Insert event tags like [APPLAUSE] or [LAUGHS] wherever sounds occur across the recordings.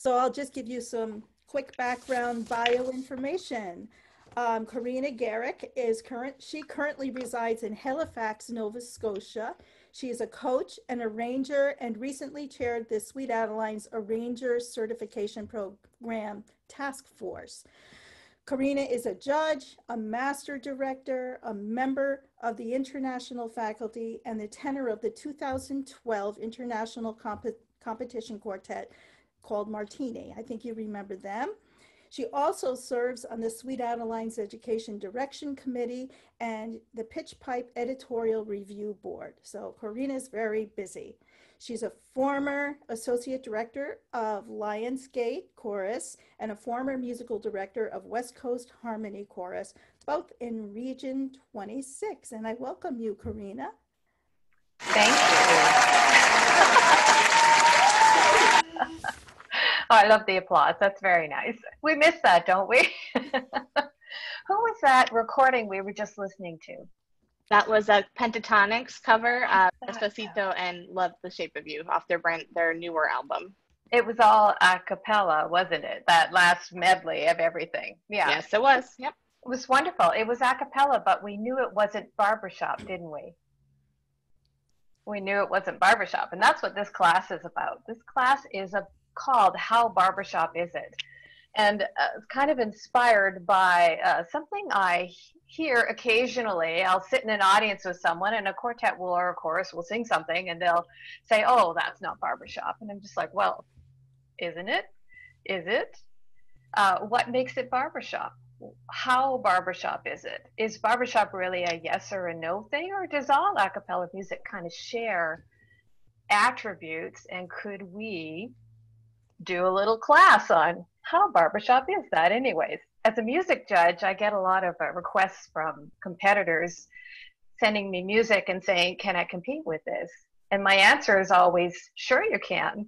So I'll just give you some quick background bio information. Um, Corinna Garriock is current, she currently resides in Halifax, Nova Scotia. She is a coach and arranger and recently chaired the Sweet Adeline's Arranger Certification Program Task Force. Corinna is a judge, a master director, a member of the international faculty, and the tenor of the 2012 International Comp- Competition Quartet called Martini. I think you remember them. She also serves on the Sweet Adeline's Education Direction Committee and the Pitch Pipe Editorial Review Board. So Corinna is very busy. She's a former associate director of Lionsgate Chorus and a former musical director of West Coast Harmony Chorus, both in Region 26. And I welcome you, Corinna. Thank you. I love the applause. That's very nice. We miss that, don't we? [LAUGHS] Who was that recording we were just listening to? That was a Pentatonix cover, uh, Despacito and Love the Shape of You off their brand, their newer album. It was all a cappella, wasn't it? That last medley of everything. Yeah. Yes, it was. Yep. It was wonderful. It was a cappella, but we knew it wasn't barbershop, didn't we? We knew it wasn't barbershop. And that's what this class is about. This class is a, called How Barbershop Is It? And uh, kind of inspired by uh, something I hear occasionally. I'll sit in an audience with someone, and a quartet will or a chorus will sing something, and they'll say, "Oh, that's not barbershop," and I'm just like, "Well, isn't it? Is it? Uh, what makes it barbershop? How barbershop is it? Is barbershop really a yes or a no thing, or does all a cappella music kind of share attributes? And could we do a little class on how barbershop is that, anyways? as a music judge, I get a lot of uh, requests from competitors sending me music and saying, Can I compete with this? And my answer is always, Sure, you can.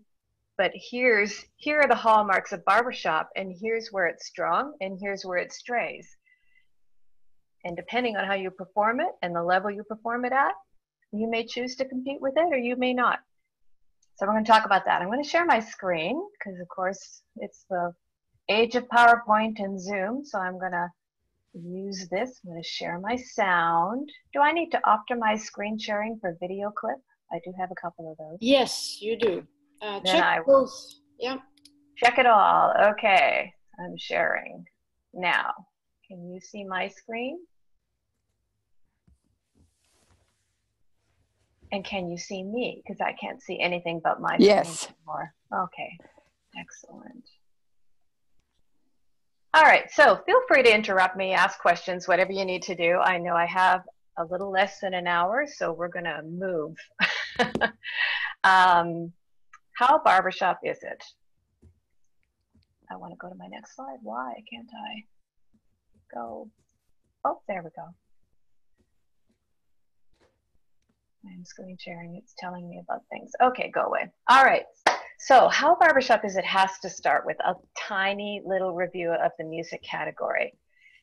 But here's here are the hallmarks of barbershop, and here's where it's strong, and here's where it strays. And depending on how you perform it and the level you perform it at, you may choose to compete with it or you may not. So we're going to talk about that. I'm going to share my screen because, of course, it's the age of PowerPoint and Zoom, so I'm going to use this. I'm going to share my sound. Do I need to optimize screen sharing for video clip? I do have a couple of those. Yes, you do. Uh, check I- those. Yeah. Check it all. Okay, I'm sharing. Now, can you see my screen? And can you see me? Because I can't see anything but my Yes. anymore. Okay, excellent. All right, so feel free to interrupt me, ask questions, whatever you need to do. I know I have a little less than an hour, so we're going to move. [LAUGHS] um, how barbershop is it? I want to go to my next slide. Why can't I go? Oh, there we go. I'm screen sharing. It's telling me about things. Okay, go away. All right. So, how barbershop is it has to start with a tiny little review of the music category.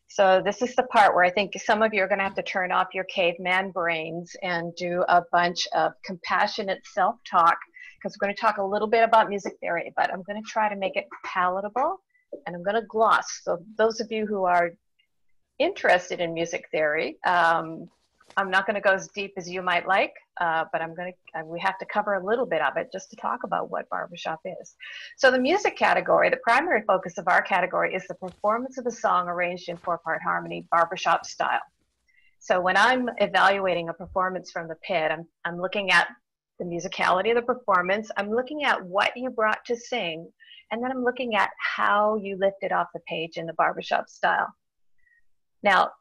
So, this is the part where I think some of you are going to have to turn off your caveman brains and do a bunch of compassionate self talk because we're going to talk a little bit about music theory, but I'm going to try to make it palatable and I'm going to gloss. So, those of you who are interested in music theory, um, I'm not going to go as deep as you might like, uh, but I'm going to, uh, we have to cover a little bit of it just to talk about what barbershop is. So, the music category, the primary focus of our category is the performance of a song arranged in four part harmony, barbershop style. So, when I'm evaluating a performance from the pit, I'm, I'm looking at the musicality of the performance, I'm looking at what you brought to sing, and then I'm looking at how you lifted off the page in the barbershop style. Now,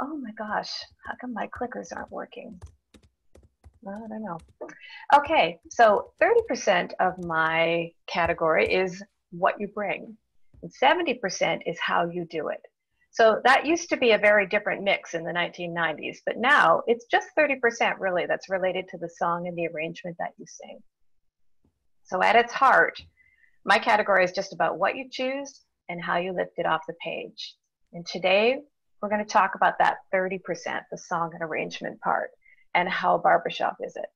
oh my gosh, how come my clickers aren't working? I don't know. Okay, so 30% of my category is what you bring, and 70% is how you do it. So that used to be a very different mix in the 1990s, but now it's just 30% really that's related to the song and the arrangement that you sing. So at its heart, my category is just about what you choose and how you lift it off the page. And today we're going to talk about that 30%, the song and arrangement part, and how barbershop is it.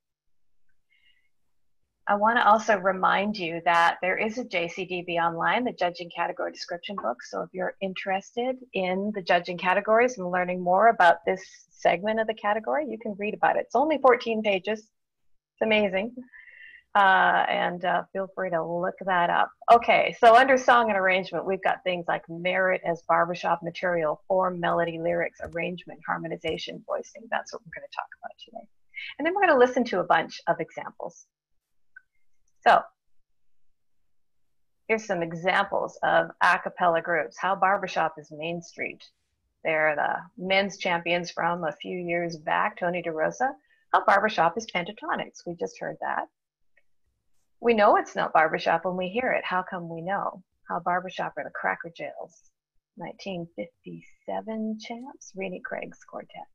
I want to also remind you that there is a JCDB online, the judging category description book. So if you're interested in the judging categories and learning more about this segment of the category, you can read about it. It's only 14 pages. It's amazing. Uh, and uh, feel free to look that up. Okay, so under song and arrangement, we've got things like merit as barbershop material, form, melody, lyrics, arrangement, harmonization, voicing. That's what we're going to talk about today. And then we're going to listen to a bunch of examples. So here's some examples of a cappella groups. How Barbershop is Main Street. They're the men's champions from a few years back, Tony DeRosa. How Barbershop is Pentatonix. We just heard that. We know it's not Barbershop when we hear it. How come we know? How Barbershop are the Cracker Jills. 1957 champs, Renee Craig's quartet.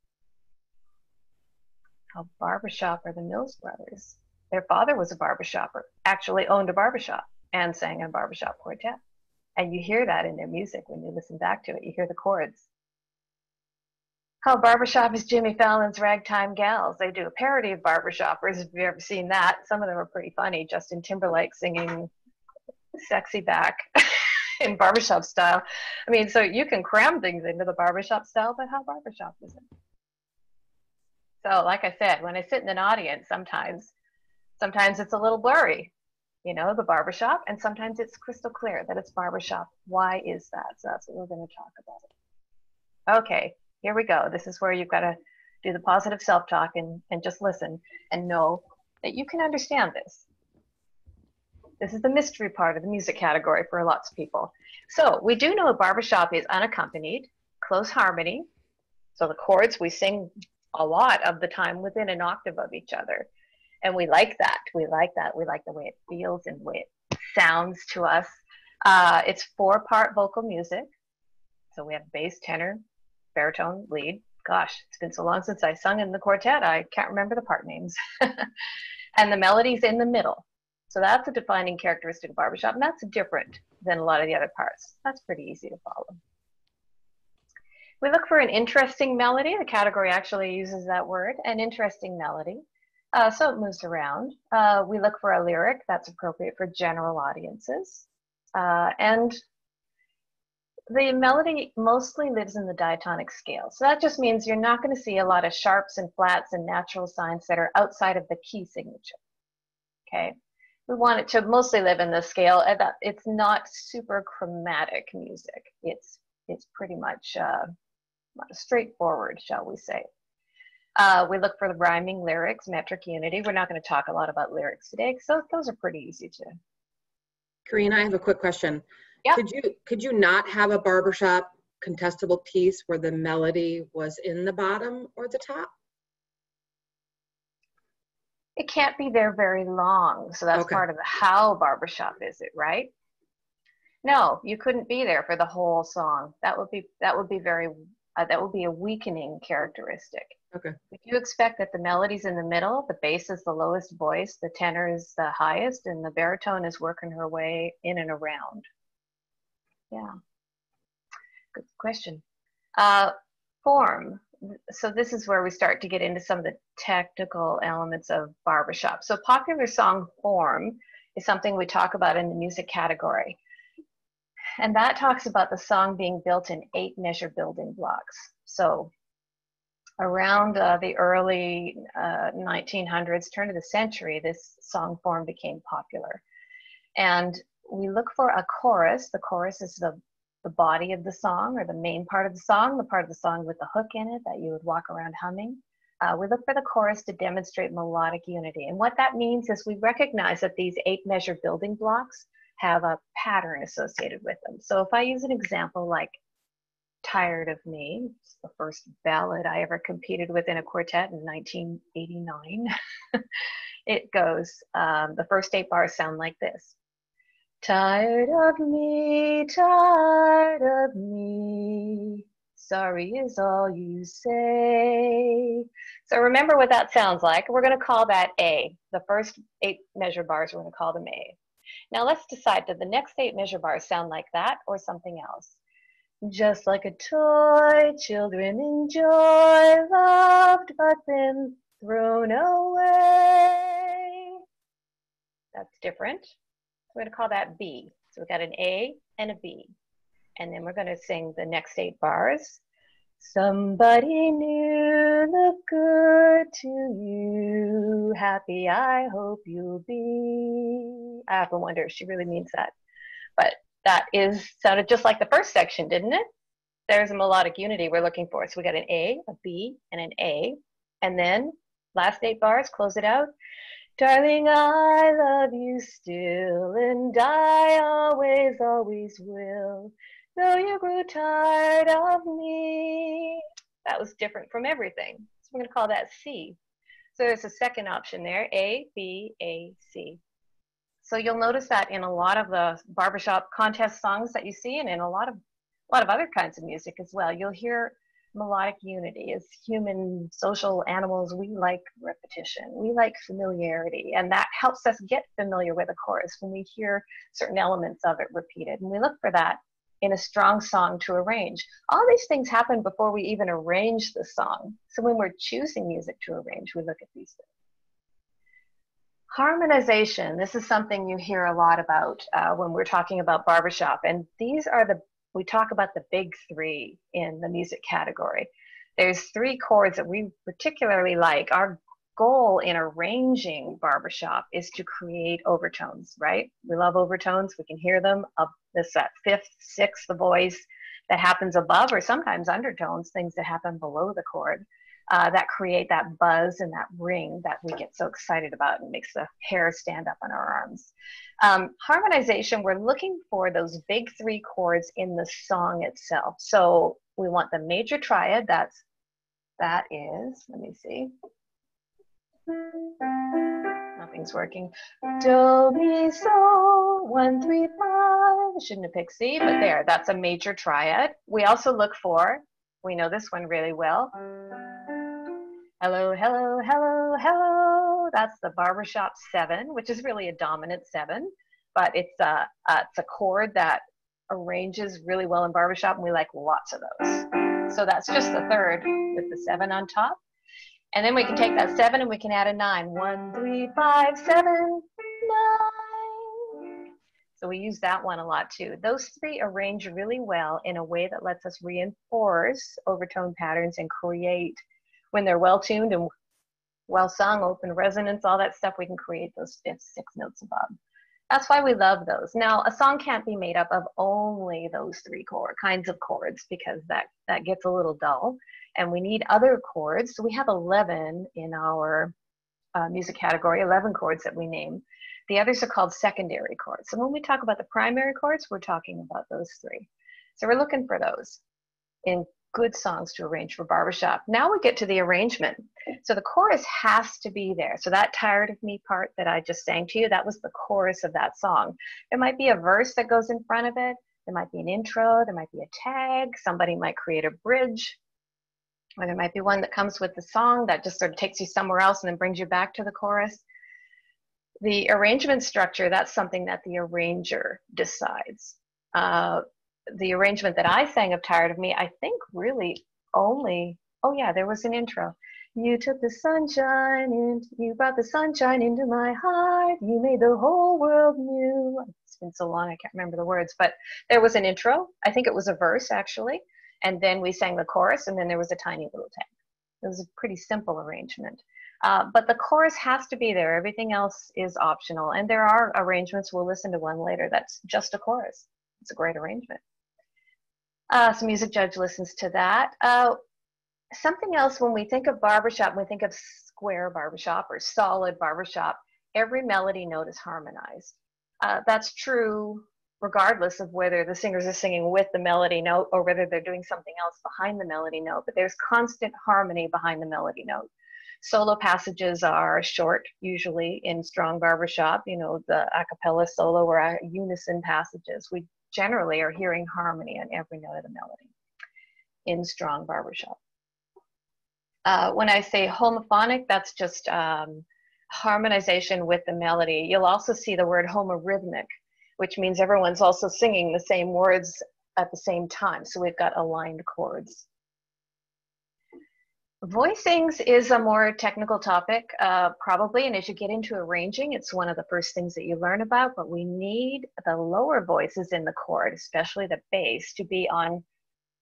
How Barbershop are the Mills Brothers. Their father was a barbershopper, actually owned a barbershop and sang in a barbershop quartet. And you hear that in their music when you listen back to it. You hear the chords. How Barbershop is Jimmy Fallon's Ragtime Gals. They do a parody of barbershoppers. If you've ever seen that, some of them are pretty funny. Justin Timberlake singing Sexy Back [LAUGHS] in barbershop style. I mean, so you can cram things into the barbershop style, but how barbershop is it? So, like I said, when I sit in an audience, sometimes Sometimes it's a little blurry, you know, the barbershop, and sometimes it's crystal clear that it's barbershop. Why is that? So that's what we're going to talk about. Okay, here we go. This is where you've got to do the positive self-talk and, and just listen and know that you can understand this. This is the mystery part of the music category for lots of people. So we do know a barbershop is unaccompanied, close harmony. So the chords we sing a lot of the time within an octave of each other and we like that. We like that. We like the way it feels and the way it sounds to us. Uh, it's four part vocal music. So we have bass, tenor, baritone, lead. Gosh, it's been so long since I sung in the quartet, I can't remember the part names. [LAUGHS] and the melody's in the middle. So that's a defining characteristic of barbershop, and that's different than a lot of the other parts. That's pretty easy to follow. We look for an interesting melody. The category actually uses that word, an interesting melody. Uh, so it moves around. Uh, we look for a lyric that's appropriate for general audiences. Uh, and the melody mostly lives in the diatonic scale. So that just means you're not going to see a lot of sharps and flats and natural signs that are outside of the key signature. Okay. We want it to mostly live in the scale. It's not super chromatic music. It's it's pretty much uh, straightforward, shall we say. Uh, we look for the rhyming lyrics, metric unity. We're not going to talk a lot about lyrics today, so those are pretty easy to. Corinna, I have a quick question. Yeah. Could you could you not have a barbershop contestable piece where the melody was in the bottom or the top? It can't be there very long, so that's Okay. part of the how barbershop is it, right? No, you couldn't be there for the whole song. That would be that would be very uh, that would be a weakening characteristic. Okay. If you expect that the melody's in the middle, the bass is the lowest voice, the tenor is the highest, and the baritone is working her way in and around. Yeah. Good question. Uh, form. So this is where we start to get into some of the technical elements of barbershop. So popular song form is something we talk about in the music category. And that talks about the song being built in eight measure building blocks. So around uh, the early uh, 1900s, turn of the century, this song form became popular. And we look for a chorus. The chorus is the, the body of the song or the main part of the song, the part of the song with the hook in it that you would walk around humming. Uh, we look for the chorus to demonstrate melodic unity. And what that means is we recognize that these eight measure building blocks have a pattern associated with them. So if I use an example like Tired of Me, it's the first ballad I ever competed with in a quartet in 1989. [LAUGHS] it goes, um, the first eight bars sound like this. Tired of me, tired of me, sorry is all you say. So remember what that sounds like. We're going to call that A. The first eight measure bars, we're going to call them A. Now let's decide, did the next eight measure bars sound like that or something else? Just like a toy, children enjoy, loved but then thrown away. That's different. We're going to call that B. So we've got an A and a B. And then we're going to sing the next eight bars. Somebody new look good to you. Happy I hope you'll be. I often wonder if she really means that. But that is sounded just like the first section, didn't it? There's a melodic unity we're looking for. So we got an A, a B, and an A. And then last eight bars, close it out. Darling, I love you still, and I always, always will. Though you grew tired of me. That was different from everything. So we're going to call that C. So there's a second option there, A, B, A, C. So you'll notice that in a lot of the barbershop contest songs that you see and in a lot of a lot of other kinds of music as well. You'll hear melodic unity. As human social animals, we like repetition. We like familiarity. And that helps us get familiar with a chorus when we hear certain elements of it repeated. And we look for that in a strong song to arrange. All these things happen before we even arrange the song. So when we're choosing music to arrange, we look at these things. Harmonization, this is something you hear a lot about uh, when we're talking about barbershop. And these are the, we talk about the big three in the music category. There's three chords that we particularly like. Our goal in arranging barbershop is to create overtones, right? We love overtones. We can hear them up this that fifth, sixth the voice that happens above or sometimes undertones, things that happen below the chord uh, that create that buzz and that ring that we get so excited about and makes the hair stand up on our arms. Um, harmonization, we're looking for those big three chords in the song itself. So we want the major triad, that's, that is, let me see. Nothing's working. Do, mi, so, one, three, five. Shouldn't have picked C, but there, that's a major triad. We also look for, we know this one really well, Hello, hello, hello, hello. That's the barbershop seven, which is really a dominant seven, but it's a, uh, it's a chord that arranges really well in barbershop, and we like lots of those. So that's just the third with the seven on top. And then we can take that seven and we can add a nine. One, three, five, seven, nine. So we use that one a lot too. Those three arrange really well in a way that lets us reinforce overtone patterns and create when they're well tuned and well sung, open resonance, all that stuff, we can create those fifth, six notes above. That's why we love those. Now, a song can't be made up of only those three chord kinds of chords because that, that gets a little dull. And we need other chords. So we have 11 in our uh, music category, 11 chords that we name. The others are called secondary chords. So when we talk about the primary chords, we're talking about those three. So we're looking for those in good songs to arrange for barbershop. Now we get to the arrangement. So the chorus has to be there. So that tired of me part that I just sang to you, that was the chorus of that song. There might be a verse that goes in front of it. There might be an intro. There might be a tag. Somebody might create a bridge. Or there might be one that comes with the song that just sort of takes you somewhere else and then brings you back to the chorus. The arrangement structure, that's something that the arranger decides. Uh, the arrangement that I sang of Tired of Me, I think really only, oh yeah, there was an intro. You took the sunshine and you brought the sunshine into my heart. You made the whole world new. It's been so long, I can't remember the words, but there was an intro. I think it was a verse actually. And then we sang the chorus, and then there was a tiny little tag. It was a pretty simple arrangement. Uh, but the chorus has to be there. Everything else is optional. And there are arrangements, we'll listen to one later, that's just a chorus. It's a great arrangement. Uh, so music judge listens to that. Uh, something else when we think of barbershop, we think of square barbershop or solid barbershop, every melody note is harmonized. Uh, that's true regardless of whether the singers are singing with the melody note or whether they're doing something else behind the melody note, but there's constant harmony behind the melody note. Solo passages are short, usually in strong barbershop, you know, the a cappella solo or unison passages. We generally are hearing harmony on every note of the melody in strong barbershop. Uh, when I say homophonic, that's just um, harmonization with the melody. You'll also see the word homorhythmic, which means everyone's also singing the same words at the same time. So we've got aligned chords. Voicings is a more technical topic, uh, probably, and as you get into arranging, it's one of the first things that you learn about, but we need the lower voices in the chord, especially the bass, to be on,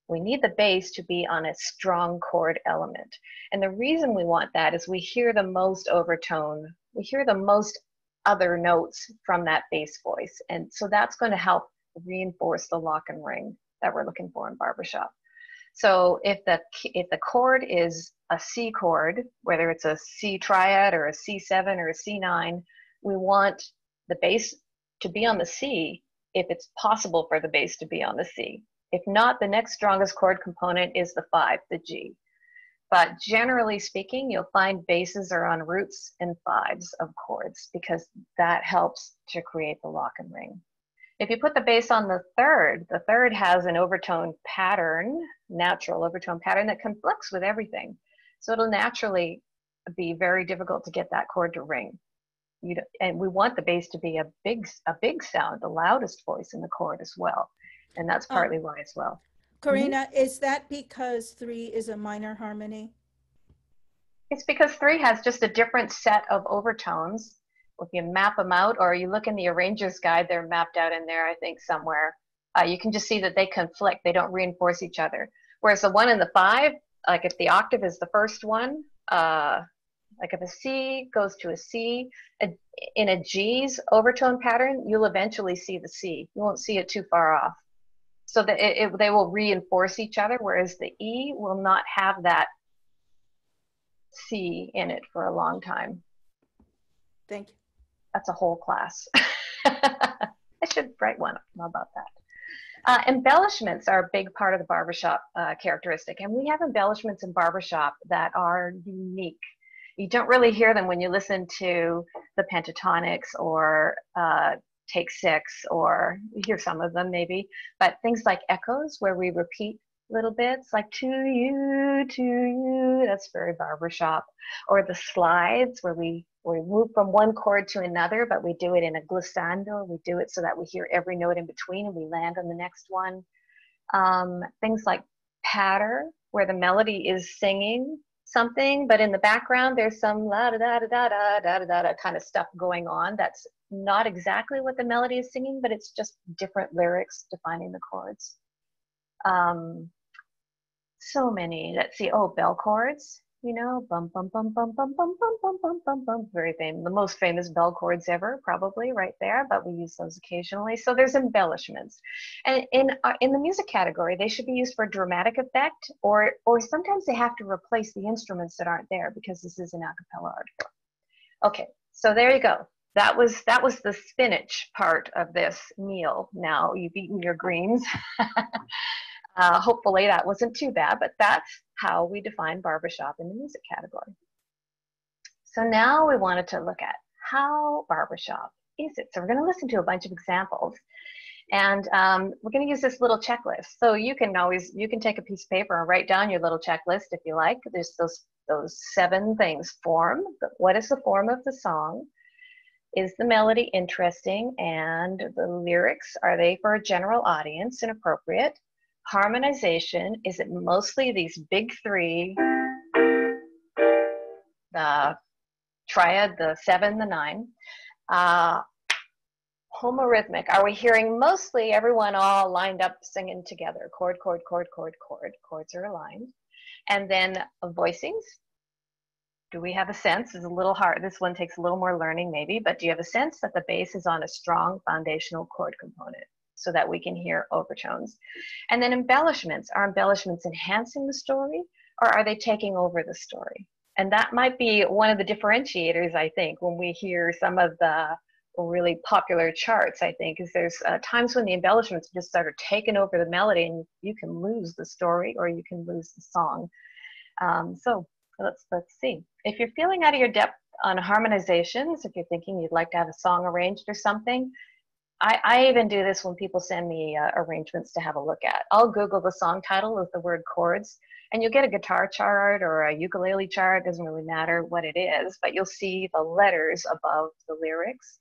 we need the bass to be on a strong chord element. And the reason we want that is we hear the most overtone, we hear the most other notes from that bass voice. And so that's going to help reinforce the lock and ring that we're looking for in barbershop. So if the if the chord is a C chord, whether it's a C triad or a C7 or a C9, we want the bass to be on the C if it's possible for the bass to be on the C. If not, the next strongest chord component is the five, the G. But generally speaking, you'll find basses are on roots and fives of chords because that helps to create the lock and ring. If you put the bass on the third, the third has an overtone pattern, natural overtone pattern that conflicts with everything. So it'll naturally be very difficult to get that chord to ring. You and we want the bass to be a big, a big sound, the loudest voice in the chord as well. And that's Oh. partly why as well. Corinna, is that because three is a minor harmony? It's because three has just a different set of overtones. If you map them out, or you look in the arranger's guide, they're mapped out in there, I think, somewhere. Uh, you can just see that they conflict, they don't reinforce each other. Whereas the one and the five, like if the octave is the first one, uh, like if a C goes to a C, a, in a G's overtone pattern, you'll eventually see the C. You won't see it too far off. So that it, it, they will reinforce each other, whereas the E will not have that C in it for a long time. Thank you. That's a whole class. [LAUGHS] I should write one about that. Uh, embellishments are a big part of the barbershop uh, characteristic, and we have embellishments in barbershop that are unique. You don't really hear them when you listen to the Pentatonix or uh, Take Six, or you hear some of them maybe, but things like echoes where we repeat little bits like to you, to you, that's very barbershop, or the slides where we we move from one chord to another, but we do it in a glissando. We do it so that we hear every note in between and we land on the next one. Um, things like patter, where the melody is singing something, but in the background there's some la da da da da da da da da kind of stuff going on. That's not exactly what the melody is singing, but it's just different lyrics defining the chords. Um, so many. Let's see. Oh, bell chords you know, bum bum bum bum bum bum bum bum bum bum bum. Very famous, the most famous bell chords ever, probably right there. But we use those occasionally. So there's embellishments, and in uh, in the music category, they should be used for dramatic effect, or or sometimes they have to replace the instruments that aren't there because this is an a cappella art form. Okay, so there you go. That was that was the spinach part of this meal. Now you've eaten your greens. Uh, hopefully that wasn't too bad, but that's how we define barbershop in the music category. So now we wanted to look at how barbershop is it. So we're going to listen to a bunch of examples. And um, we're going to use this little checklist. So you can always, you can take a piece of paper and write down your little checklist if you like. There's those, those seven things. Form, what is the form of the song? Is the melody interesting? And the lyrics, are they for a general audience and appropriate? Harmonization? Is it mostly these big three the triad the seven the nine? Uh, homorhythmic. Are we hearing mostly everyone all lined up singing together? Chord chord chord chord chord. Chords are aligned. And then voicings? Do we have a sense? It's a little hard. This one takes a little more learning maybe but do you have a sense that the bass is on a strong foundational chord component so that we can hear overtones. And then embellishments. Are embellishments enhancing the story or are they taking over the story? And that might be one of the differentiators, I think, when we hear some of the really popular charts, I think, is there's uh, times when the embellishments just sort of over the melody and you can lose the story or you can lose the song. Um, so let's, let's see. If you're feeling out of your depth on harmonizations, if you're thinking you'd like to have a song arranged or something, I, I, even do this when people send me uh, arrangements to have a look at. I'll Google the song title with the word chords, and you'll get a guitar chart or a ukulele chart. Doesn't really matter what it is, but you'll see the letters above the lyrics.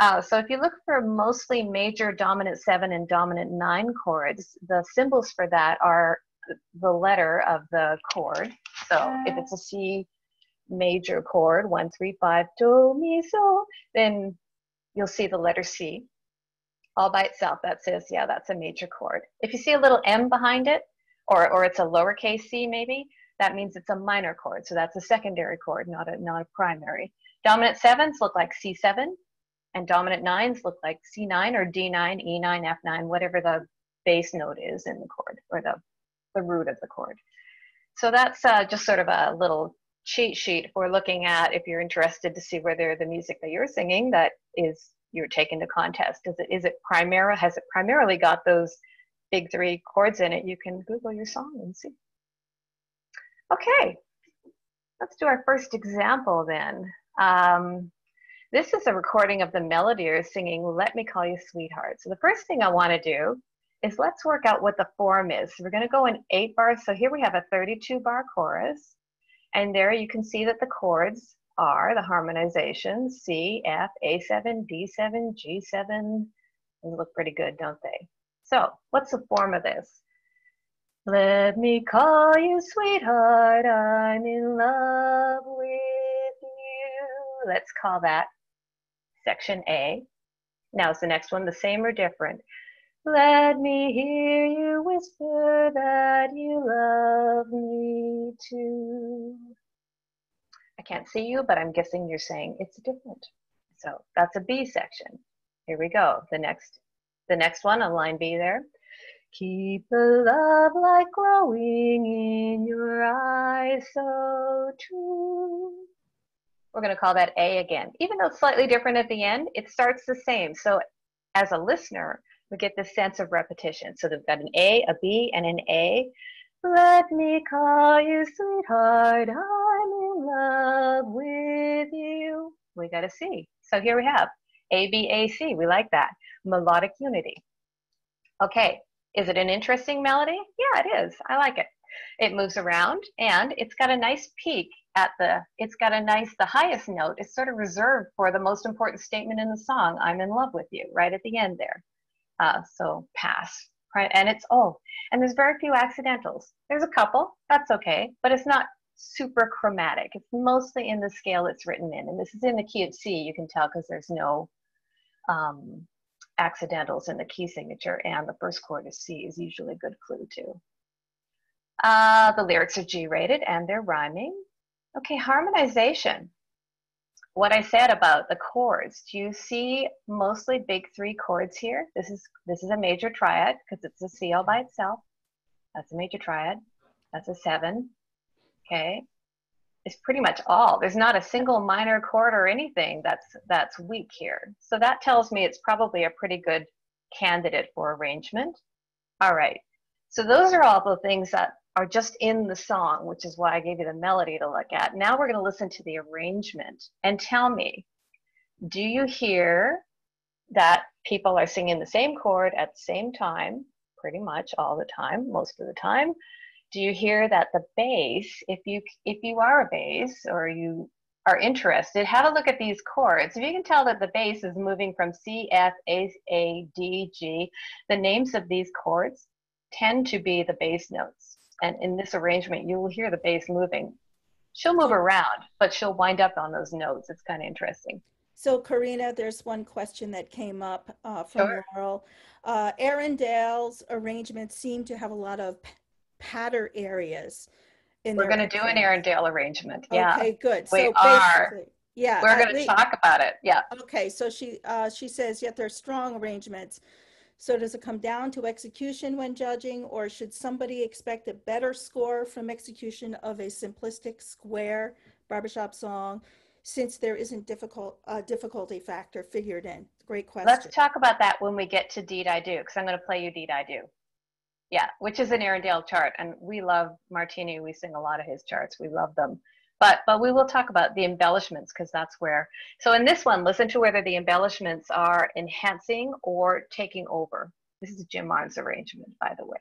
Uh, so if you look for mostly major dominant seven and dominant nine chords, the symbols for that are the- letter of the chord. So if it's a C major chord, one, three, five, do, mi, so, then you'll see the letter C all by itself. That says, yeah, that's a major chord. If you see a little M behind it, or, or it's a lowercase c maybe, that means it's a minor chord. So that's a secondary chord, not a, not a primary. Dominant sevens look like C7, and dominant nines look like C9 or D9, E9, F9, whatever the bass note is in the chord, or the, the root of the chord. So that's uh, just sort of a little cheat sheet for looking at if you're interested to see whether the music that you're singing that is you're taking to contest? Is it is it primary has it primarily got those big three chords in it? You can google your song and see. Okay let's do our first example then. Um, this is a recording of the melody singing let me call you sweetheart. So the first thing i want to do is let's work out what the form is. So we're going to go in eight bars. So here we have a 32 bar chorus. And there you can see that the chords are the harmonizations C, F, A7, D7, G7. They look pretty good, don't they? So, what's the form of this? Let me call you sweetheart, I'm in love with you. Let's call that section A. Now, is the next one the same or different? Let me hear you whisper that you love me too. Can't see you, but I'm guessing you're saying it's different. So that's a B section. Here we go. The next, the next one on line B there. Keep the love light glowing in your eyes so true. We're going to call that A again. Even though it's slightly different at the end, it starts the same. So as a listener, we get this sense of repetition. So they've got an A, a B, and an A. Let me call you sweetheart, love with you. We got a C. So here we have A, B, A, C. We like that. Melodic unity. Okay, is it an interesting melody? Yeah, it is. I like it. It moves around and it's got a nice peak at the, it's got a nice, the highest note is sort of reserved for the most important statement in the song, I'm in love with you, right at the end there. Uh, so pass. And it's, oh, and there's very few accidentals. There's a couple, that's okay, but it's not super chromatic. It's mostly in the scale it's written in. And this is in the key of C, you can tell because there's no um, accidentals in the key signature and the first chord of C is usually a good clue too. Uh, the lyrics are G rated and they're rhyming. Okay, harmonization. What I said about the chords, do you see mostly big three chords here? This is, this is a major triad because it's a C all by itself. That's a major triad. That's a seven. Okay. It's pretty much all. There's not a single minor chord or anything that's that's weak here. So that tells me it's probably a pretty good candidate for arrangement. All right. So those are all the things that are just in the song, which is why I gave you the melody to look at. Now we're going to listen to the arrangement and tell me, do you hear that people are singing the same chord at the same time, pretty much all the time, most of the time? Do you hear that the bass, if you if you are a bass or you are interested, have a look at these chords. If you can tell that the bass is moving from C, F, A, A, D, G, the names of these chords tend to be the bass notes. And in this arrangement, you will hear the bass moving. She'll move around, but she'll wind up on those notes. It's kind of interesting. So Corinna, there's one question that came up uh, from Sure. Laurel. Uh, Aaron Dale's arrangements seem to have a lot of patter areas. In We're going to do an. Aaron Dale arrangement. Yeah. Okay, good. we so are. Yeah. We're going to talk about it. Yeah. Okay, so she, uh, she says, yet they're strong arrangements. So does it come down to execution when judging, or should somebody expect a better score from execution of a simplistic square barbershop song, since there isn't difficult, uh, difficulty factor figured in? Great question. Let's talk about that when we get to Deed I Do, because I'm going to play you Deed I Do. Yeah, which is an Aaron Dale chart, and we love Martini. We sing a lot of his charts. We love them. But but we will talk about the embellishments because that's where. So in this one, listen to whether the embellishments are enhancing or taking over. This is Jim Martin's arrangement, by the way.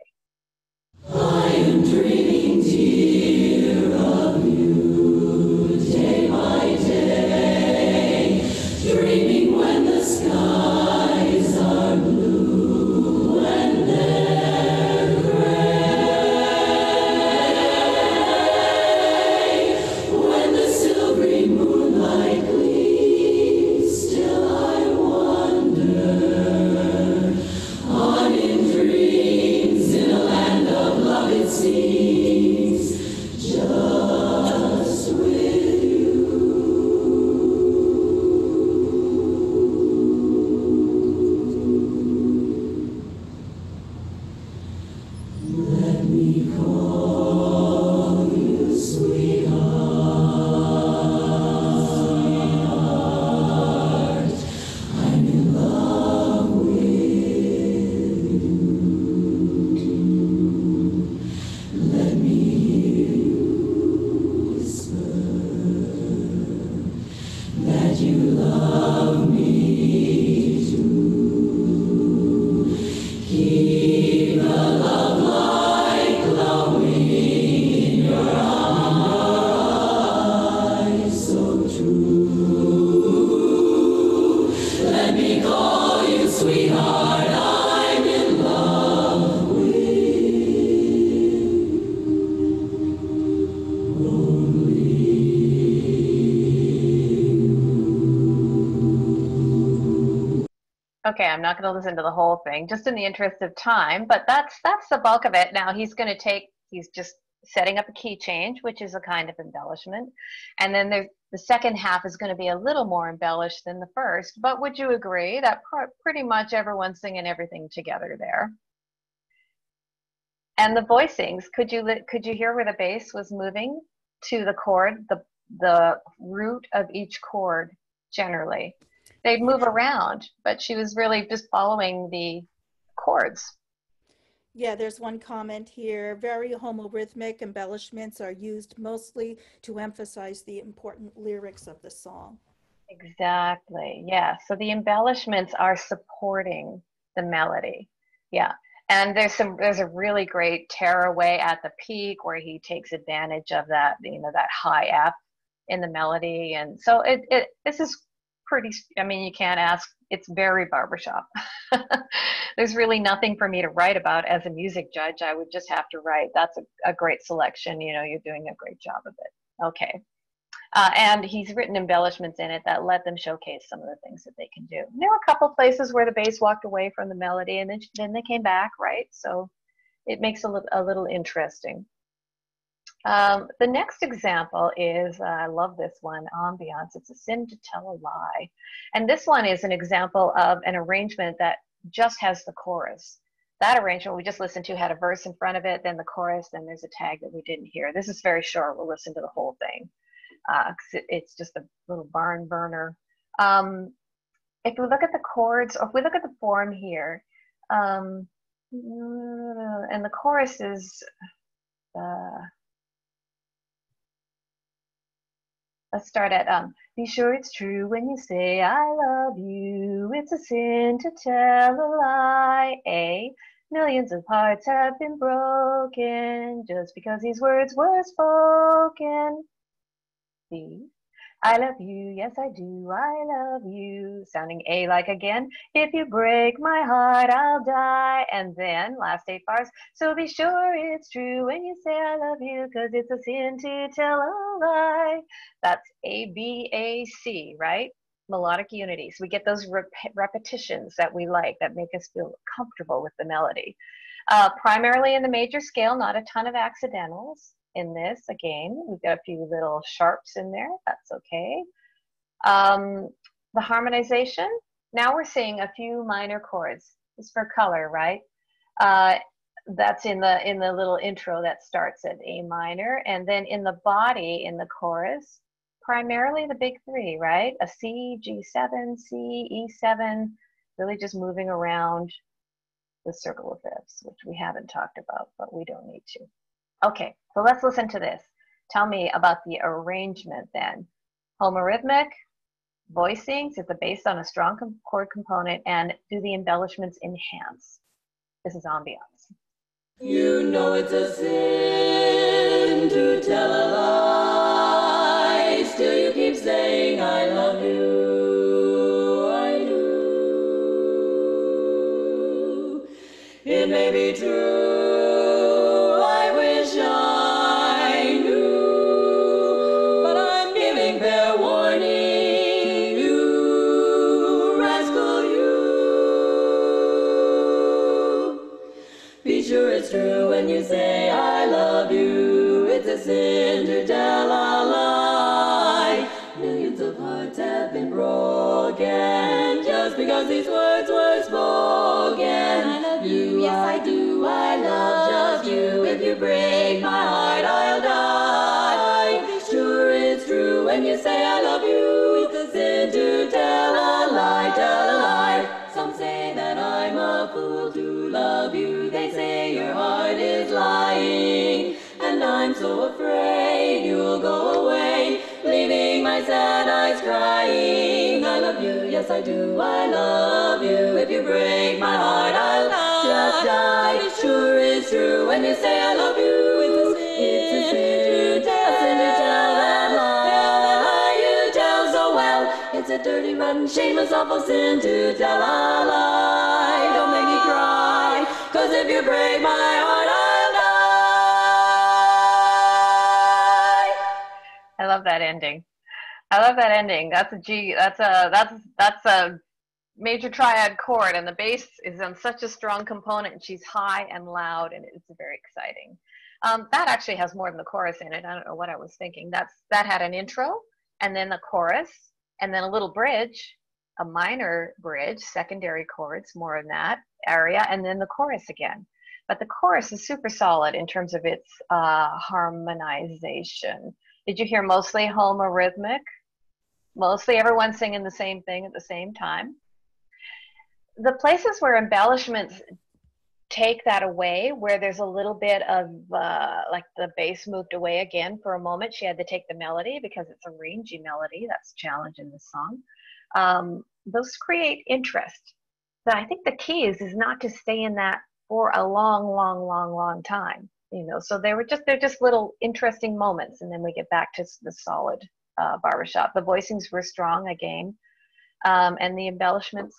Okay, I'm not going to listen to the whole thing, just in the interest of time. But that's that's the bulk of it. Now he's going to take. He's just setting up a key change, which is a kind of embellishment, and then there's the second half is going to be a little more embellished than the first. But would you agree that pr- pretty much everyone's singing everything together there? And the voicings, could you li- could you hear where the bass was moving to the chord, the the root of each chord generally? They'd move around, but she was really just following the chords. Yeah, there's one comment here. Very homorhythmic embellishments are used mostly to emphasize the important lyrics of the song. Exactly. Yeah. So the embellishments are supporting the melody. Yeah. And there's some there's a really great tearaway at the peak where he takes advantage of that, you know, that high F in the melody. And so it, it this is pretty I mean, you can't ask it's very barbershop. [LAUGHS] there's really nothing for me to write about as a music judge. I would just have to write, that's a, a great selection, you know, you're doing a great job of it. Okay. Uh, and he's written embellishments in it that let them showcase some of the things that they can do. And there were a couple places where the bass walked away from the melody and then, then they came back, right? So it makes a, li- a little interesting. Um, the next example is, uh, I love this one, ambiance. It's a sin to tell a lie. And this one is an example of an arrangement that just has the chorus. That arrangement we just listened to had a verse in front of it, then the chorus, then there's a tag that we didn't hear. This is very short. We'll listen to the whole thing. Uh, it- it's just a little barn burner. Um, if we look at the chords, or if we look at the form here, um, and the chorus is, uh, start at um, be sure it's true when you say I love you. It's a sin to tell a lie. A millions of hearts have been broken just because these words were spoken. B I love you, yes I do, I love you. Sounding A like again. If you break my heart, I'll die. And then last eight bars. So be sure it's true when you say I love you, cause it's a sin to tell a lie. That's A B A C, right? Melodic unity. So we get those rep- repetitions that we like that make us feel comfortable with the melody. Uh, primarily in the major scale, not a ton of accidentals in this. Again, we've got a few little sharps in there. That's okay. Um, the harmonization. Now we're seeing a few minor chords. It's for color, right? Uh, that's in the in the little intro that starts at A minor, and then in the body in the chorus, primarily the big three, right? A C, G7, C, E7, really just moving around the circle of fifths, which we haven't talked about, but we don't need to. Okay, so let's listen to this. Tell me about the arrangement then. Homorhythmic, voicings, is it based on a strong chord component, and do the embellishments enhance? This is ambiance. You know it's a sin to tell a lie. Still, you keep saying, I love you. I do. It may be true. When you say I love you. It's a sin to tell a lie, tell a lie. Some say that I'm a fool to love you. They say your heart is lying. And I'm so afraid you'll go away, leaving my sad eyes crying. I love you, yes I do, I love you. If you break my heart, I'll just die. It sure is true when you say a dirty, rotten, shameless, awful sin to tell a lie. Don't make me cry, cause if you break my heart, I'll die. I love that ending. I love that ending. That's a G. That's a that's that's a major triad chord, and the bass is on such a strong component, and she's high and loud, and it's very exciting. Um, that actually has more than the chorus in it. I don't know what I was thinking. That's that had an intro, and then the chorus, and then a little bridge, a minor bridge, secondary chords, more in that area, and then the chorus again. But the chorus is super solid in terms of its uh, harmonization. Did you hear mostly homorhythmic? Mostly everyone singing the same thing at the same time. The places where embellishments take that away, where there's a little bit of uh, like the bass moved away again for a moment, she had to take the melody because it's a rangy melody. That's in the song. Um, those create interest. But I think the key is is not to stay in that for a long, long, long, long time. You know, so they were just they're just little interesting moments, and then we get back to the solid uh, barbershop. The voicings were strong again, um, and the embellishments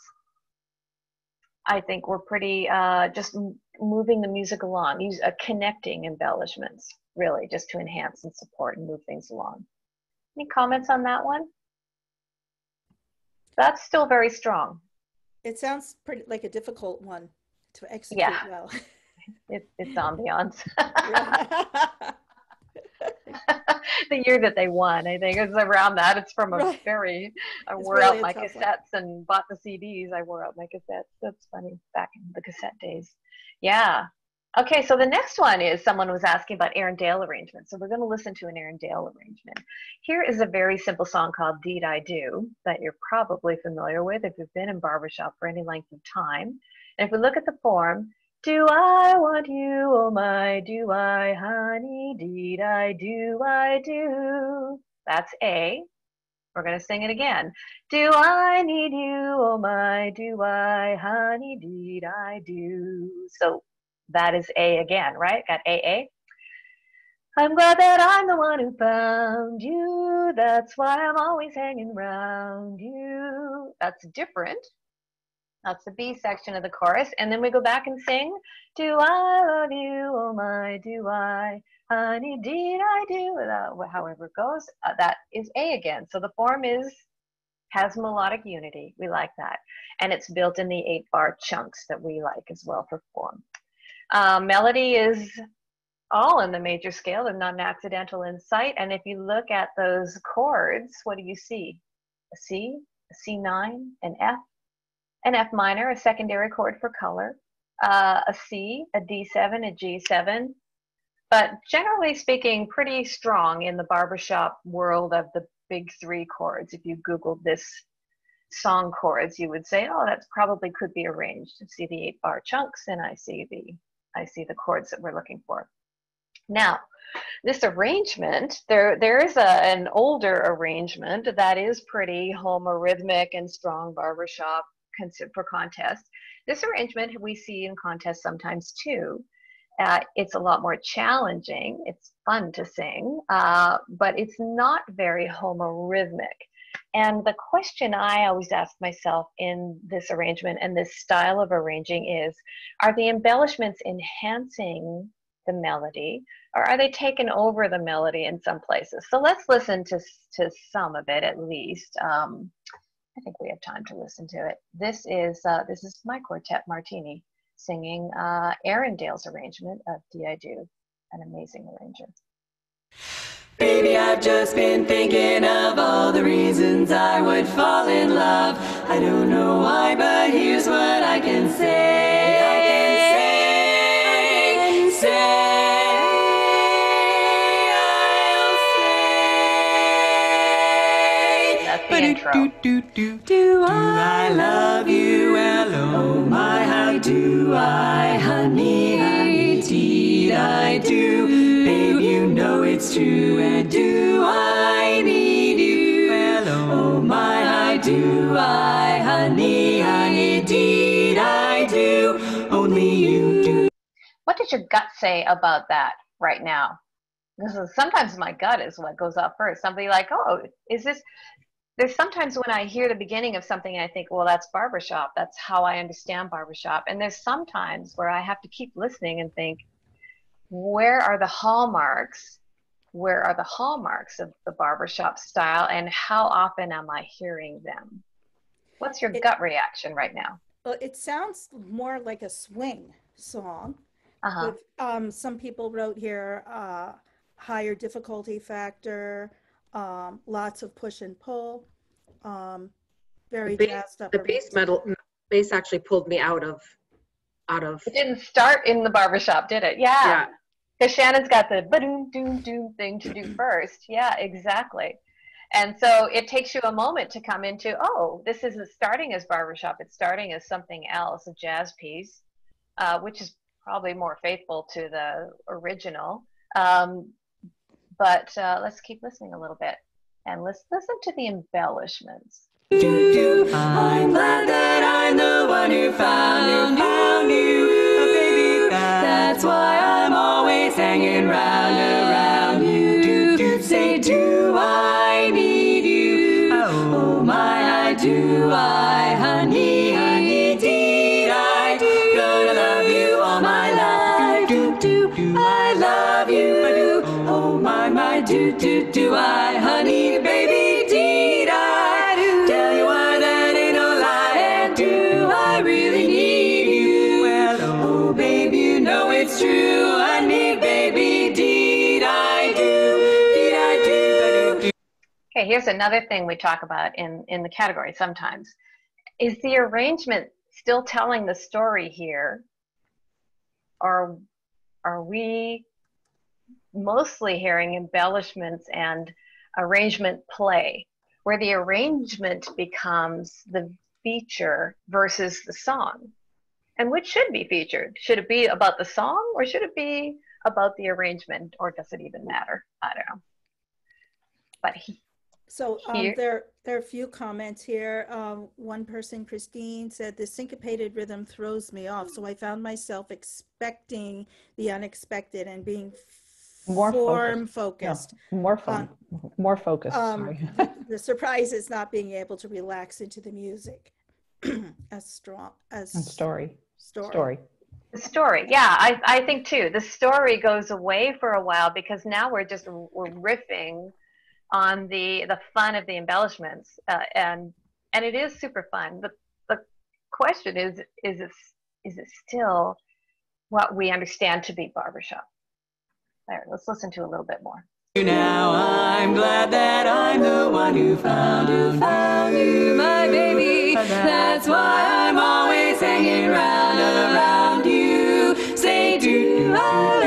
I think were pretty uh, just moving the music along, use uh, connecting embellishments really just to enhance and support and move things along. Any comments on that one? That's still very strong. It sounds pretty like a difficult one to execute Yeah. well. [LAUGHS] It, it's ambiance. [LAUGHS] The year that they won, I think, is around that. It's from a Right. very. I It's wore really out my tough one. cassettes and bought the CDs. I wore out my cassettes. That's funny. Back in the cassette days. Yeah. Okay, so the next one is someone was asking about Aaron Dale arrangements. So we're going to listen to an Aaron Dale arrangement. Here is a very simple song called Deed I Do that you're probably familiar with if you've been in barbershop for any length of time. And if we look at the form, do I want you, oh my, do I, honey, deed I do, I do. That's A. We're going to sing it again. Do I need you, oh my, do I, honey, deed I do. So that is A again, right? Got AA. I'm glad that I'm the one who found you. That's why I'm always hanging round you. That's different. That's the B section of the chorus. And then we go back and sing, Do I love you? Oh my, do I? Honey, did I do? Uh, however it goes, uh, that is A again. So the form is, has melodic unity. We like that. And it's built in the eight bar chunks that we like as well for form. Um, melody is all in the major scale. and not an accidental insight. And if you look at those chords, what do you see? A C, a C9, an F, an F minor, a secondary chord for color, uh, a C, a D7, a G7. But generally speaking, pretty strong in the barbershop world of the big three chords. If you Googled this song chords, you would say, oh, that probably could be arranged. I see the eight bar chunks and I see the I see the chords that we're looking for. Now, this arrangement, there there is a, an older arrangement that is pretty homorhythmic and strong barbershop for contests. This arrangement we see in contests sometimes too. Uh, it's a lot more challenging. It's fun to sing, uh, but it's not very homorhythmic. And the question I always ask myself in this arrangement and this style of arranging is are the embellishments enhancing the melody or are they taking over the melody in some places? So let's listen to, to some of it at least. Um, I think we have time to listen to it. This is, uh, this is my quartet Martini singing uh, Aaron Dale's arrangement of Deed I Do, an amazing arranger. Baby, I've just been thinking of all the reasons I would fall in love. I don't know why, but here's what I can say. Say, I'll say. That's the intro. Do I love you? Well, oh my, how do I, honey, honey, deed I do. Babe, you know it's true. And do I need you? Hello, oh my, how do I, honey, honey, deed I do. Only you do. What did your gut say about that right now? Because sometimes my gut is what goes off first. Somebody like, oh, is this? There's sometimes when I hear the beginning of something, I think, well, that's barbershop. That's how I understand barbershop. And there's sometimes where I have to keep listening and think, where are the hallmarks? Where are the hallmarks of the barbershop style, and how often am I hearing them? What's your It- gut reaction right now? Well, it sounds more like a swing song. Uh-huh. With, um, some people wrote here, uh, higher difficulty factor, um, lots of push and pull, um, very bass- jazzed up. The bass metal, bass actually pulled me out of, out of, It didn't start in the barbershop, did it? Yeah. yeah. Because Shannon's got the ba-doom, doom, doom thing to do [CLEARS THROAT] first. Yeah, exactly. And so it takes you a moment to come into, oh, this isn't starting as barbershop. It's starting as something else, a jazz piece, uh, which is probably more faithful to the original. Um, but uh, let's keep listening a little bit. And let's listen to the embellishments. I'm glad that I'm the one who found you, found you, baby. That's why I'm always hanging Here's another thing we talk about in, in the category sometimes. Is the arrangement still telling the story here? Or are we mostly hearing embellishments and arrangement play, where the arrangement becomes the feature versus the song? And which should be featured? Should it be about the song or should it be about the arrangement or does it even matter? I don't know. But he, So um, there, there are a few comments here. Um, one person, Christine, said the syncopated rhythm throws me off. So I found myself expecting the unexpected and being More focused. form focused. More fun, more focused, Um, sorry. the surprise is not being able to relax into the music as strong as And story, story. story. The story, yeah, I, I think too. The story goes away for a while because now we're just we're riffing on the the fun of the embellishments, uh, and and it is super fun. But the question is, is it is it still what we understand to be barbershop? There, let's listen to a little bit more. Now I'm glad that I'm the one who found you, found you, my baby. That's why I'm always hanging round around you. Say, do I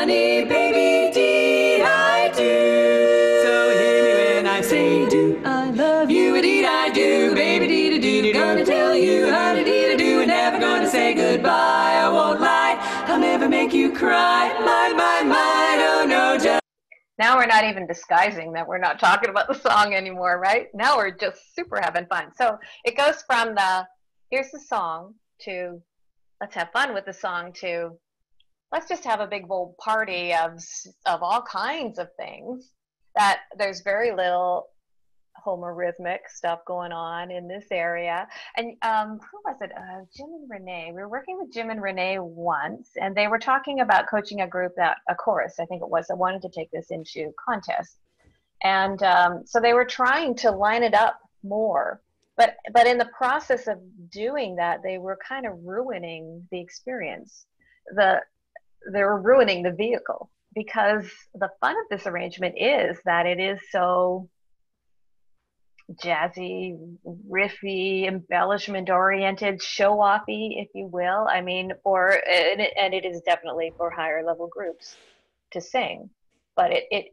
I, honey, baby, did I do? So hear me when I say, do I love you? Indeed I do, baby, dee do do. Gonna tell you, honey, dee do, and never gonna say goodbye. I won't lie. I'll never make you cry. My, my, my, oh no, know just. Now we're not even disguising that we're not talking about the song anymore, right? Now we're just super having fun. So it goes from the here's the song to let's have fun with the song to let's just have a big bold party of of all kinds of things that there's very little homorhythmic stuff going on in this area. And um, who was it? Uh, Jim and Renee. We were working with Jim and Renee once, and they were talking about coaching a group that a chorus, I think it was, that wanted to take this into contest. And um, so they were trying to line it up more. But, but in the process of doing that, they were kind of ruining the experience. The, they were ruining the vehicle because the fun of this arrangement is that it is so jazzy, riffy, embellishment oriented, show offy, if you will. I mean, it, and it is definitely for higher level groups to sing, but it, it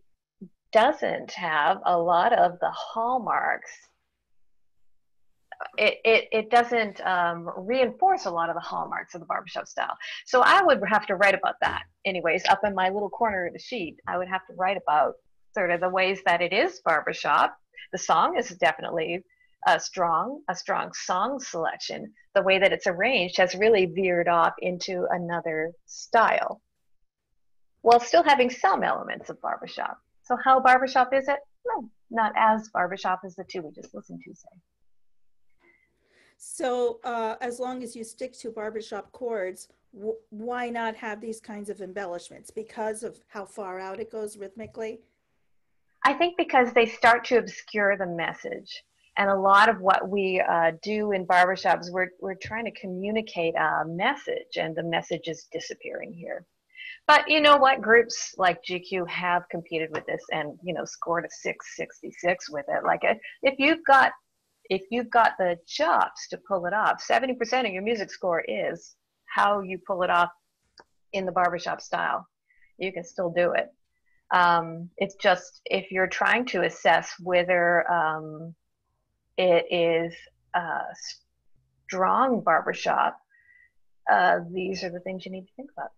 doesn't have a lot of the hallmarks. It, it, it doesn't um, reinforce a lot of the hallmarks of the barbershop style. So I would have to write about that, anyways, up in my little corner of the sheet. I would have to write about sort of the ways that it is barbershop. The song is definitely a strong a strong song selection. The way that it's arranged has really veered off into another style while still having some elements of barbershop. So how barbershop is it? No not as barbershop as the two we just listened to say So uh, as long as you stick to barbershop chords, why not have these kinds of embellishments? Because of how far out it goes rhythmically? I think because they start to obscure the message. And a lot of what we uh, do in barbershops, we're, we're trying to communicate a message, and the message is disappearing here. But you know what? Groups like GQ have competed with this and you know scored a 666 with it. Like if you've got if you've got the chops to pull it off, 70% of your music score is how you pull it off in the barbershop style. You can still do it. Um, it's just if you're trying to assess whether um, it is a strong barbershop, uh, these are the things you need to think about.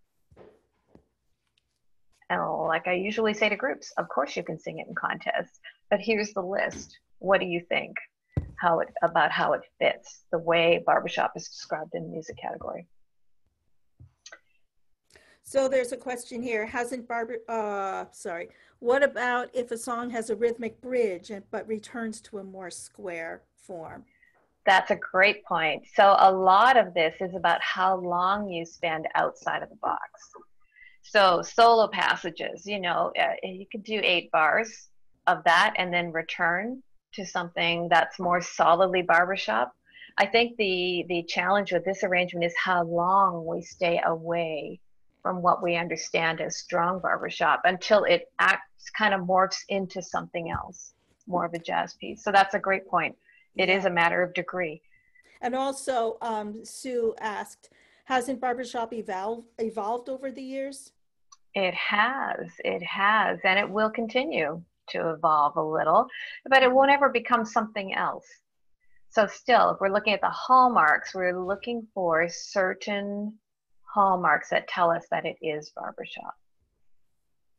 And like I usually say to groups, of course you can sing it in contests, but here's the list. What do you think? How it about how it fits the way barbershop is described in the music category. So there's a question here. Hasn't barber? Uh, sorry. What about if a song has a rhythmic bridge and, but returns to a more square form? That's a great point. So a lot of this is about how long you spend outside of the box. So solo passages, you know, uh, you could do eight bars of that and then return to something that's more solidly barbershop. I think the the challenge with this arrangement is how long we stay away from what we understand as strong barbershop until it acts kind of morphs into something else, more of a jazz piece. So that's a great point. It is a matter of degree. And also, um, Sue asked, hasn't barbershop evolved evolved over the years? It has, it has, and it will continue to evolve a little, but it won't ever become something else. So still, if we're looking at the hallmarks, we're looking for certain hallmarks that tell us that it is barbershop.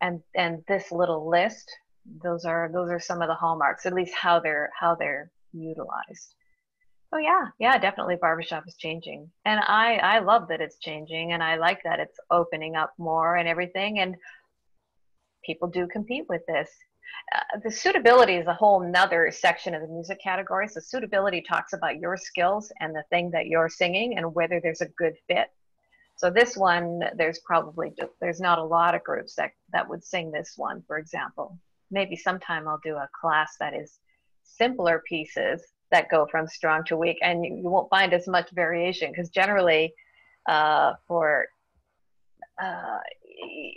And and this little list, those are those are some of the hallmarks, at least how they're how they're utilized. Oh yeah, yeah, definitely barbershop is changing. And I I love that it's changing and I like that it's opening up more and everything and people do compete with this. Uh, the suitability is a whole nother section of the music category. So suitability talks about your skills and the thing that you're singing and whether there's a good fit. So this one, there's probably there's not a lot of groups that that would sing this one, for example. Maybe sometime I'll do a class that is simpler pieces that go from strong to weak, and you, you won't find as much variation because generally, uh, for uh,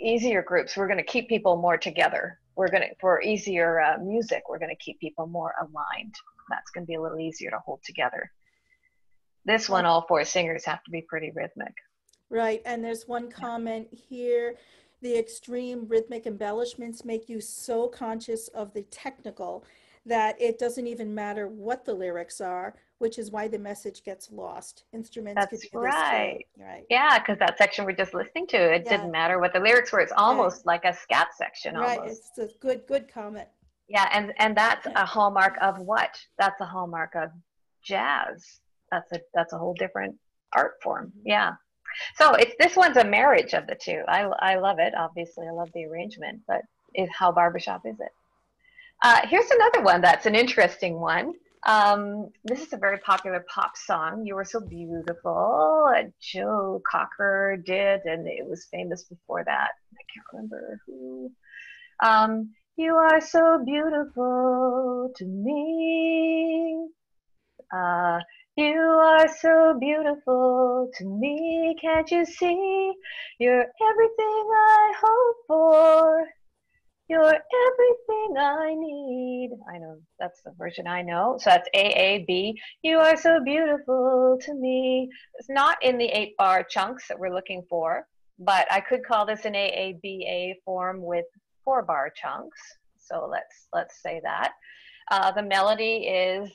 easier groups, we're going to keep people more together. We're going to for easier uh, music, we're going to keep people more aligned. That's going to be a little easier to hold together. This one, all four singers have to be pretty rhythmic. Right, and there's one comment here. The extreme rhythmic embellishments make you so conscious of the technical that it doesn't even matter what the lyrics are, which is why the message gets lost. Instruments That's right. Right. Yeah, because that section we're just listening to, it Yeah. didn't matter what the lyrics were. It's almost like a scat section Right. almost. It's a good, good comment. Yeah, and and that's a hallmark of what? That's a hallmark of jazz. That's a that's a whole different art form. Mm-hmm. Yeah. So it's this one's a marriage of the two. I I love it. Obviously, I love the arrangement, but is how barbershop is it? Uh, here's another one that's an interesting one. Um, this is a very popular pop song. You were so beautiful. Joe Cocker did, and it was famous before that. I can't remember who. Um, you are so beautiful to me. Uh, you are so beautiful to me. Can't you see? You're everything I hope for. You're everything I need. I know that's the version I know. So that's AAB. You are so beautiful to me. It's not in the eight bar chunks that we're looking for, but I could call this an AABA form with four bar chunks. So let's let's say that. Uh, the melody is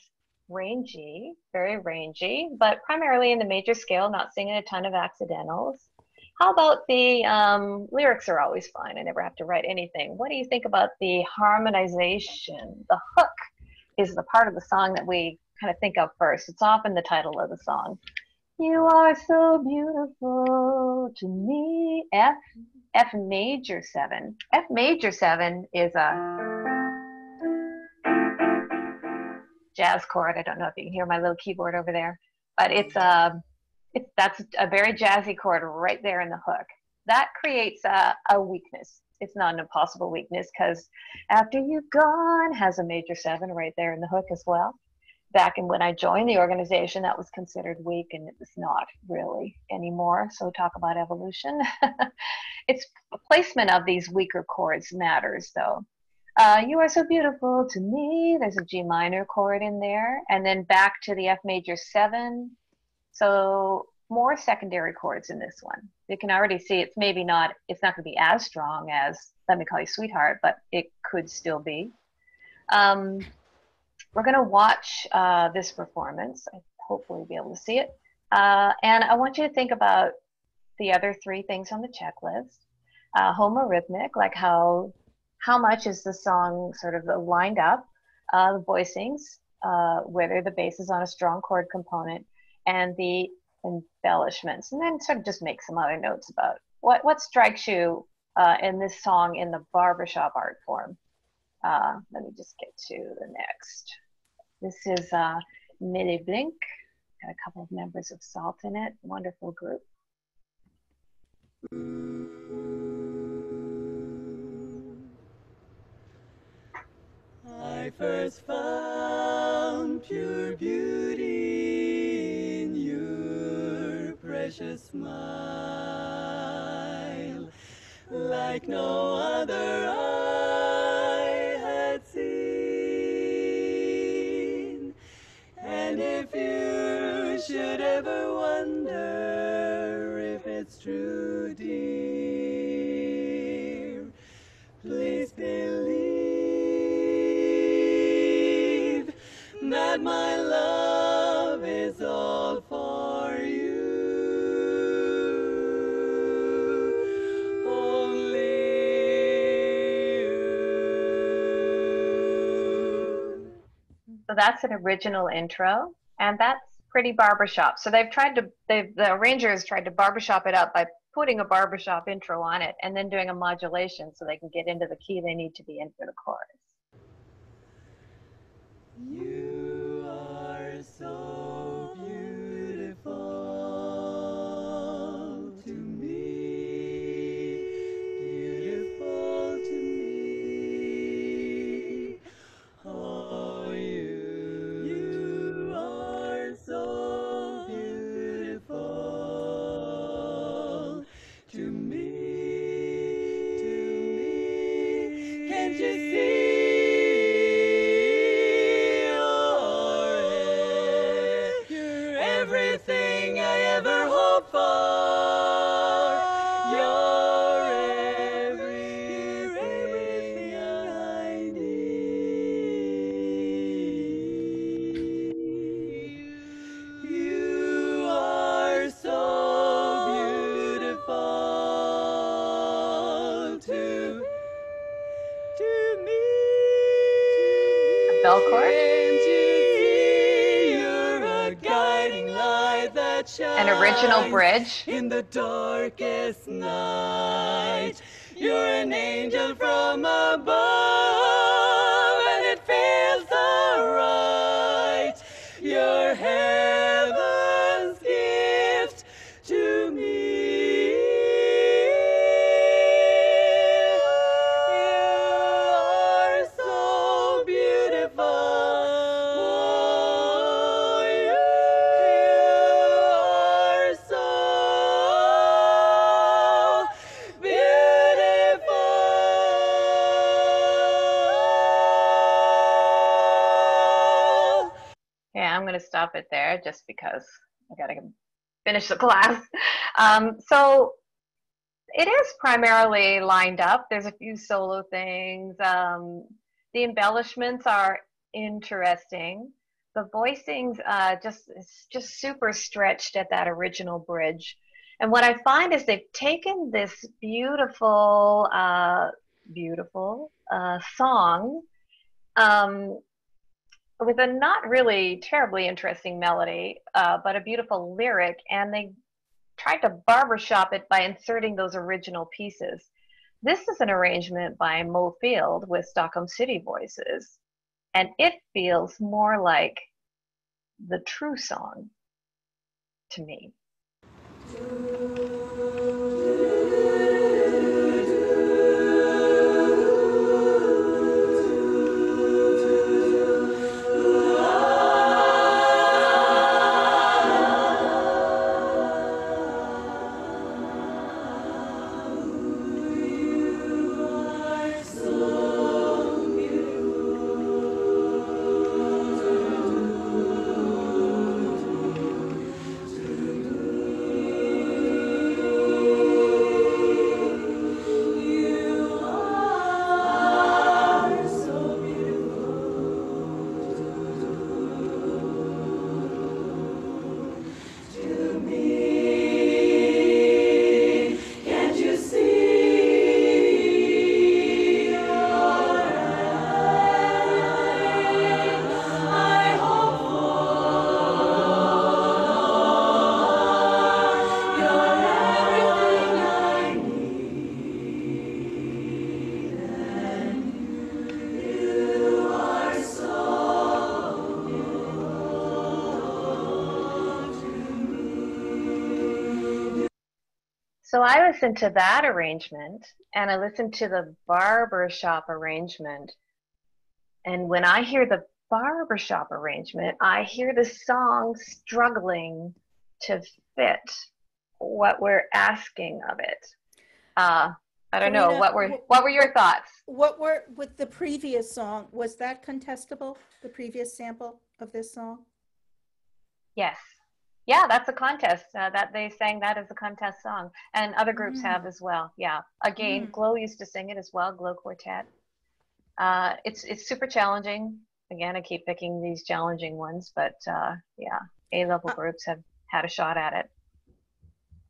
rangy, very rangy, but primarily in the major scale, not singing a ton of accidentals. How about the um, lyrics are always fine. I never have to write anything. What do you think about the harmonization? The hook is the part of the song that we kind of think of first. It's often the title of the song. You are so beautiful to me. F F major seven. F major seven is a jazz chord. I don't know if you can hear my little keyboard over there, but it's a it's [LAUGHS] that's a very jazzy chord right there in the hook. That creates a, a weakness. it's not an impossible weakness because after you've gone has a major seven right there in the hook as well. Back in when i joined the organization that was considered weak and it was not really anymore. So talk about evolution. [LAUGHS] It's placement of these weaker chords matters though. Uh, you are so beautiful to me there's a g minor chord in there. And then back to the f major seven so more secondary chords in this one. You can already see it's maybe not, it's not going to be as strong as Let Me Call You Sweetheart, but it could still be. Um, we're going to watch uh, this performance. I hopefully be able to see it. Uh, and I want you to think about the other three things on the checklist. Uh, homorhythmic, like how how much is the song sort of lined up, uh, the voicings, uh, whether the bass is on a strong chord component, and the embellishments, and then sort of just make some other notes about what what strikes you uh, in this song in the barbershop art form. Uh, let me just get to the next. This is uh, Mille Blink. Got a couple of members of Salt in it. Wonderful group. I first found pure beauty precious smile, like no other I had seen. And if you should ever wonder if it's true, dear, please believe that my that's an original intro, and that's pretty barbershop. So they've tried to, they've, the arrangers tried to barbershop it up by putting a barbershop intro on it and then doing a modulation so they can get into the key they need to be in for the chorus. Me. The class. Um, so it is primarily lined up. There's a few solo things. Um, the embellishments are interesting. The voicings uh, just just super stretched at that original bridge. And what I find is they've taken this beautiful, uh, beautiful uh, song um, with a not really terribly interesting melody, uh, but a beautiful lyric, and they tried to barbershop it by inserting those original pieces. This is an arrangement by Mo Field with Stockholm City Voices, and it feels more like the true song to me. Listened to that arrangement and I listened to the barbershop arrangement. And when I hear the barbershop arrangement, I hear the song struggling to fit what we're asking of it. Uh, I don't know. What were wh- what were your thoughts? What were, with the previous song, was that contestable, the previous sample of this song? Yes. Yeah, that's a contest. Uh, that they sang that as a contest song, and other groups Mm. have as well. Yeah. Again, Mm. Glow used to sing it as well. Glow Quartet. Uh, it's it's super challenging. Again, I keep picking these challenging ones, but uh, yeah, A level Uh, groups have had a shot at it.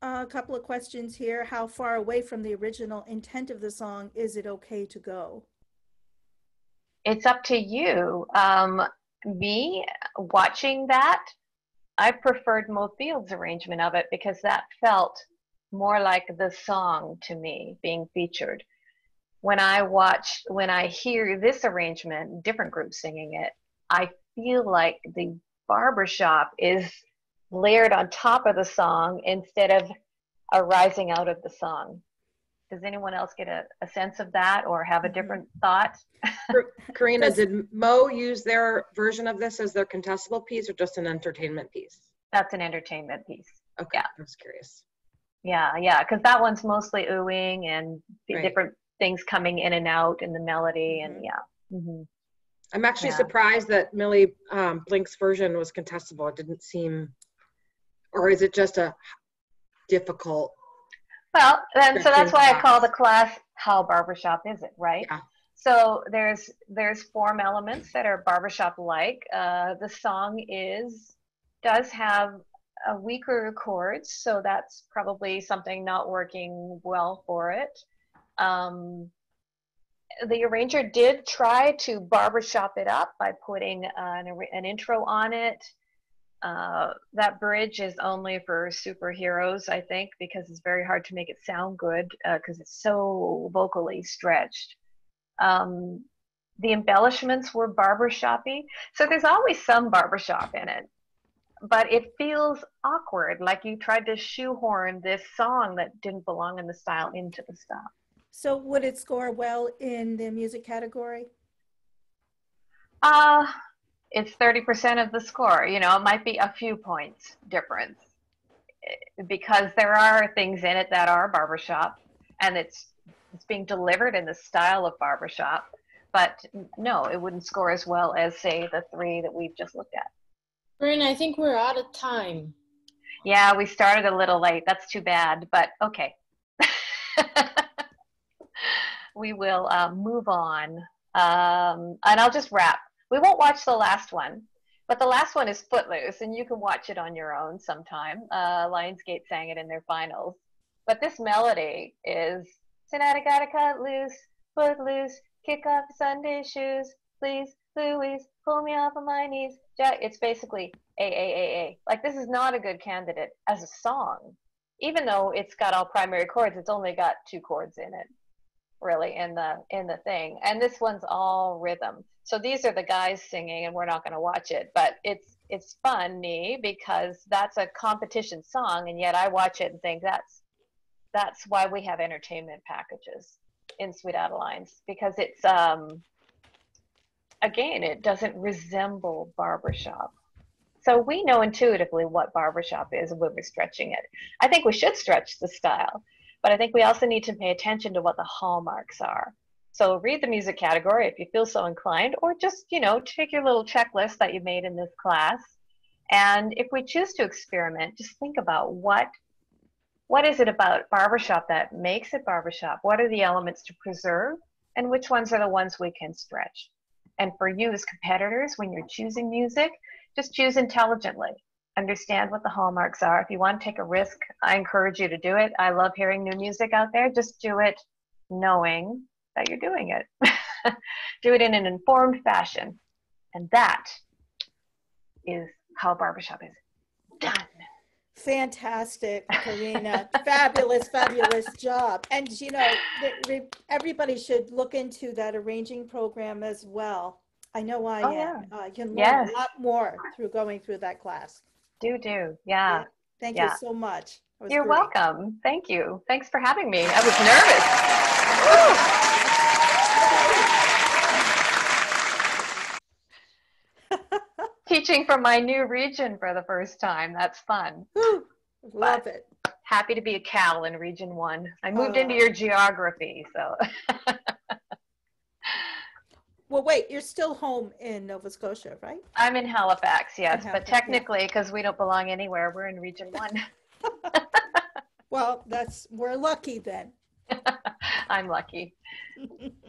A couple of questions here. How far away from the original intent of the song is it okay to go? It's up to you. Um, me watching that, I preferred Mo Field's arrangement of it because that felt more like the song to me being featured. When I watch, when I hear this arrangement, different groups singing it, I feel like the barbershop is layered on top of the song instead of arising out of the song. Does anyone else get a, a sense of that or have a Mhm. different thought? [LAUGHS] Corinna, did Mo use their version of this as their contestable piece or just an entertainment piece? That's an entertainment piece. Okay, Yeah. I was curious. Yeah, yeah, because that one's mostly oohing and the Right. different things coming in and out in the melody, and Mhm. yeah. hmm I'm actually Yeah. surprised that Millie um, Blink's version was contestable. It didn't seem, or is it just a difficult? Well, then so that's why I call the class "How Barbershop Is It?" Right? Yeah. So there's there's form elements that are barbershop like. Uh, the song is does have a weaker chords, so that's probably something not working well for it. Um, the arranger did try to barbershop it up by putting an, an intro on it. Uh, that bridge is only for superheroes, I think, because it's very hard to make it sound good because it's so vocally stretched. Um, the embellishments were barbershoppy, so there's always some barbershop in it, but it feels awkward, like you tried to shoehorn this song that didn't belong in the style into the style. So would it score well in the music category? Uh, it's 30% of the score. You know, it might be a few points difference eh, because there are things in it that are barbershop and it's it's being delivered in the style of barbershop. But no, it wouldn't score as well as say the three that we've just looked at. Corinne, I think we're out of time. Yeah, we started a little late. That's too bad, but okay. [LAUGHS] we will uh, move on. Um, and I'll just wrap. We won't watch the last one, but the last one is Footloose, and you can watch it on your own sometime. Uh, Lionsgate sang it in their finals. But this melody is I gotta cut loose, foot loose, kick off Sunday shoes, please, Louise, pull me off of my knees. Jack, it's basically a a a a. Like this is not a good candidate as a song, even though it's got all primary chords. It's only got two chords in it, really, in the in the thing. And this one's all rhythm. So these are the guys singing, and we're not going to watch it, but it's it's funny because that's a competition song, and yet I watch it and think that's that's why we have entertainment packages in Sweet Adelines because it's um again it doesn't resemble barbershop so we know intuitively what barbershop is when we're stretching it i think we should stretch the style but i think we also need to pay attention to what the hallmarks are so read the music category if you feel so inclined or just you know take your little checklist that you made in this class and if we choose to experiment just think about what what is it about barbershop that makes it barbershop? What are the elements to preserve? And which ones are the ones we can stretch? And for you as competitors, when you're choosing music, just choose intelligently. Understand what the hallmarks are. If you want to take a risk, I encourage you to do it. I love hearing new music out there. Just do it knowing that you're doing it. [LAUGHS] do it in an informed fashion. And that is how barbershop is done. Fantastic, Corinna. [LAUGHS] fabulous, fabulous job. And you know, everybody should look into that arranging program as well. I know I Oh, am. I uh, can learn Yes. a lot more through going through that class. Do do. Yeah. Thank Yeah. you so much. You're great. welcome. Thank you. Thanks for having me. I was nervous. [LAUGHS] Teaching from my new region for the first time. That's fun. Love it. Happy to be a Cal in Region 1. I moved into Oh. your geography, so. [LAUGHS] Well, wait, you're still home in Nova Scotia, right? I'm in Halifax, yes, Halifax, but yeah. technically, because we don't belong anywhere, we're in Region [LAUGHS] 1. Well, that's, we're lucky then. [LAUGHS] I'm lucky. [LAUGHS]